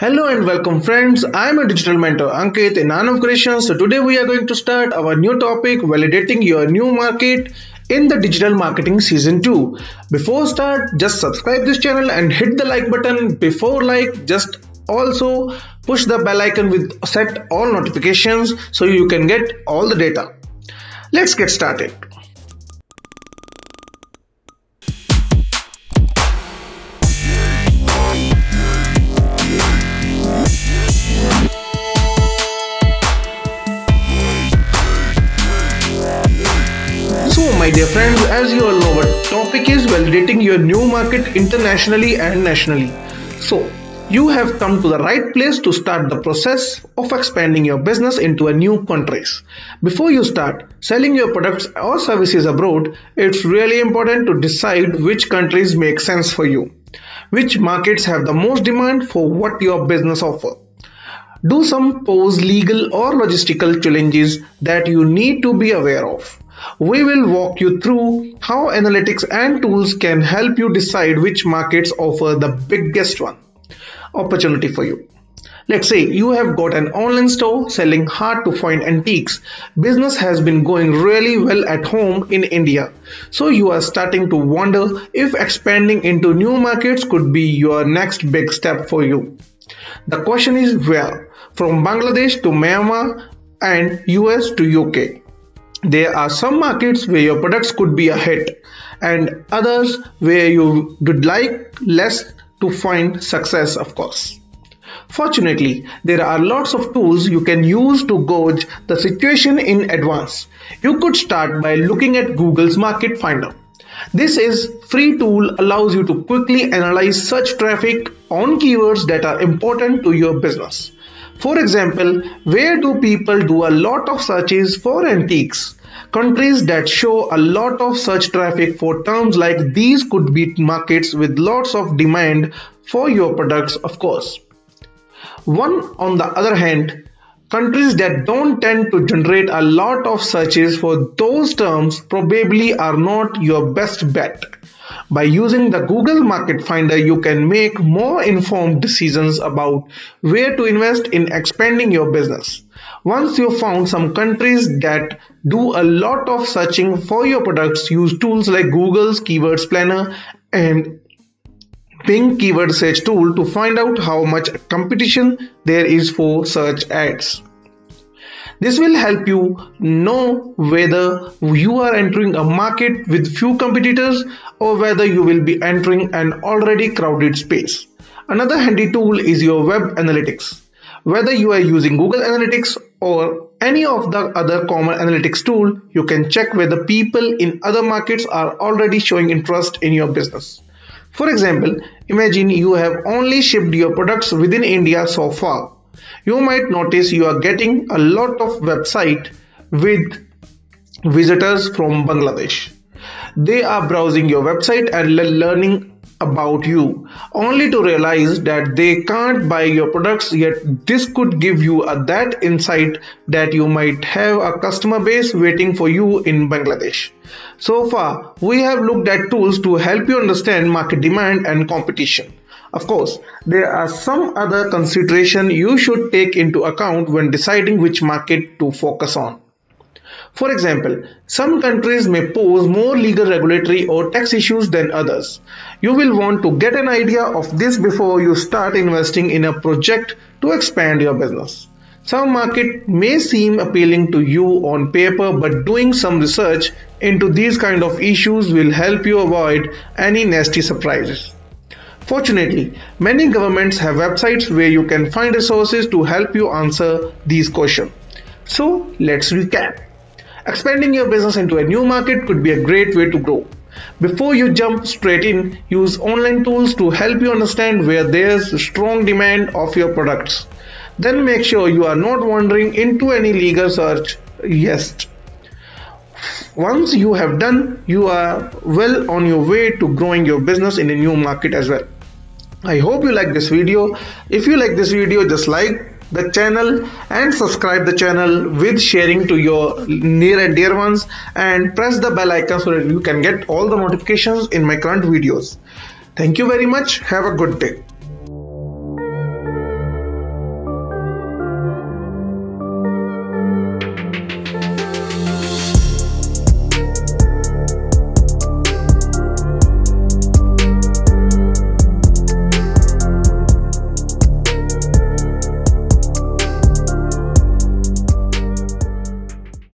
Hello and welcome friends, I am a digital mentor Ankit in Aanav Creations. So today we are going to start our new topic validating your new market in the digital marketing season 2. Before start, just subscribe this channel and hit the like button. Before like, just also push the bell icon with set all notifications so you can get all the data. Let's get started. Dear friends, as you all know, our topic is validating your new market internationally and nationally. So you have come to the right place to start the process of expanding your business into a new countries. Before you start selling your products or services abroad, it's really important to decide which countries make sense for you. Which markets have the most demand for what your business offer do some pose legal or logistical challenges that you need to be aware of. We will walk you through how analytics and tools can help you decide which markets offer the biggest one opportunity for you. Let's say you have got an online store selling hard to find antiques. Business has been going really well at home in India. So you are starting to wonder if expanding into new markets could be your next big step for you. The question is where? From Bangladesh to Myanmar and US to UK. There are some markets where your products could be a hit and others where you would like less to find success of course. Fortunately, there are lots of tools you can use to gauge the situation in advance. You could start by looking at Google's Market Finder. This is free tool allows you to quickly analyze search traffic on keywords that are important to your business. For example, where do people do a lot of searches for antiques? Countries that show a lot of search traffic for terms like these could be markets with lots of demand for your products, of course. One, on the other hand, countries that don't tend to generate a lot of searches for those terms probably are not your best bet. By using the Google Market Finder, you can make more informed decisions about where to invest in expanding your business. Once you found some countries that do a lot of searching for your products, use tools like Google's Keywords Planner and Bing keyword search tool to find out how much competition there is for search ads. This will help you know whether you are entering a market with few competitors or whether you will be entering an already crowded space. Another handy tool is your web analytics. Whether you are using Google Analytics or any of the other common analytics tool, you can check whether people in other markets are already showing interest in your business. For example, imagine you have only shipped your products within India so far you might notice you are getting a lot of website with visitors from Bangladesh. They are browsing your website and learning about you only to realize that they can't buy your products yet this could give you a, that insight that you might have a customer base waiting for you in Bangladesh. So far we have looked at tools to help you understand market demand and competition. Of course, there are some other consideration you should take into account when deciding which market to focus on. For example, some countries may pose more legal regulatory or tax issues than others. You will want to get an idea of this before you start investing in a project to expand your business. Some market may seem appealing to you on paper but doing some research into these kind of issues will help you avoid any nasty surprises. Fortunately, many governments have websites where you can find resources to help you answer these questions. So let's recap. Expanding your business into a new market could be a great way to grow. Before you jump straight in, use online tools to help you understand where there's strong demand of your products. Then make sure you are not wandering into any legal search yes. Once you have done, you are well on your way to growing your business in a new market as well. I hope you like this video. If you like this video, just like the channel and subscribe the channel with sharing to your near and dear ones and press the bell icon so that you can get all the notifications in my current videos. Thank you very much. Have a good day.